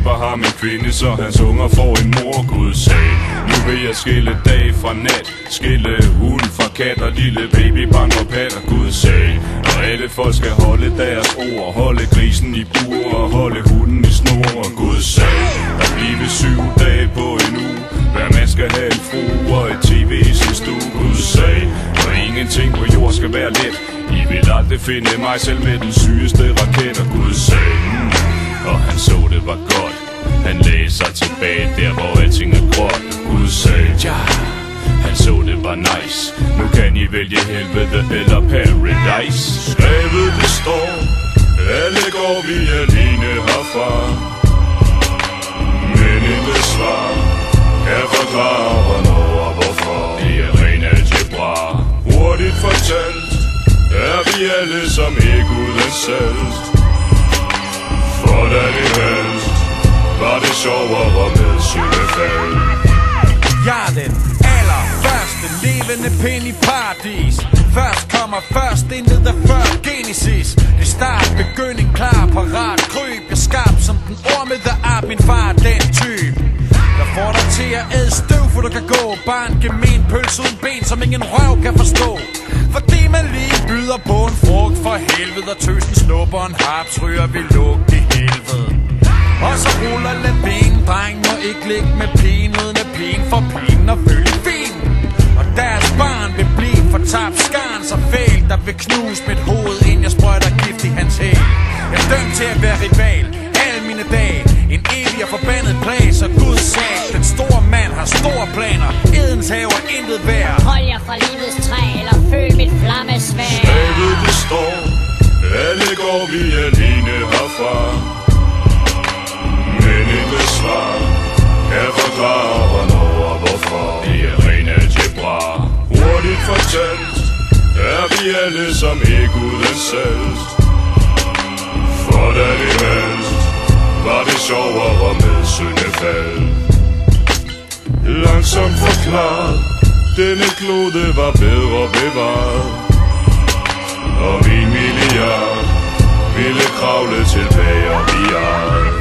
dræber ham en kvinde Så hans unger får en mor. Gud sagde Nu vil jeg skille dag fra nat. Skille hund fra kat Og lille baby bank og patter Gud sagde Og alle folk skal holde deres ord. Holde grisen i bur Og holde hunden i snor. Og Gud sagde Der blive syv dage på en uge. Hver man skal have en fru og et tv i sin stue. Gud sagde Og ingenting på jord skal være let. I vil aldrig finde mig selv med den sygeste raket. Og Gud sagde mm. Og han så det var godt. Han lagde sig tilbage der hvor alting er gråt. Gud sagde ja. Han så det var nice. Nu kan I vælge helvede eller paradise. Skrevet det står Alle går vi alene herfra. Men intet svar Kan forklare hvornår og hvorfor Det er ren algebra. Hurtigt fortalt Er vi alle som ikke uden selv. Hvordan i helst Var det sjovere med sine fag Jeg er den allerførste levende pind i paradis. Først kommer først, intet er før Genesis. Det start, begynding, klar, parat, kryb. Jeg skarp som den ormede art, min far den type. Der får dig til at æde støv, for du kan gå. Bare en gemen pølse uden ben, som ingen røv kan forstå. Fordi man lige byder på en frugt for helvede Og tøsen snupper en harps, ryger vi lugt i helvede og så ruller lavinen, dreng må ikke ligge med pigen uden at pigen for pigen og følge fin. Og deres barn vil blive fortabt skarn så fæl der vil knuse mit hoved, inden jeg sprøjter gift i hans hæl. Jeg er dømt til at være rival, alle mine dage, en evig og forbandet plag, så Gud telt Er vi alle som ikke uden selv. For da det vandt Var det sjovere med syndefald Langsomt forklaret Denne klode var bedre bevaret. Og min milliard Ville kravle tilbage og vi er